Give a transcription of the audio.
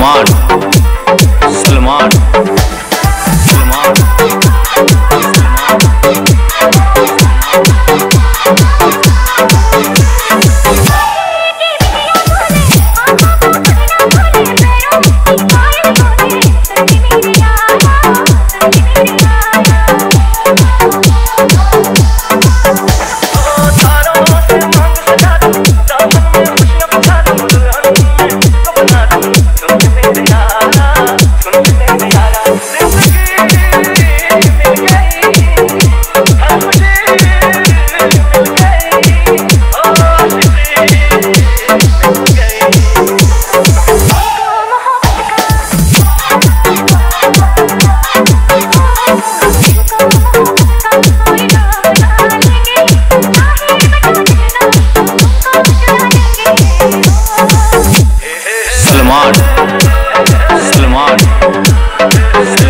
Salman. Come on.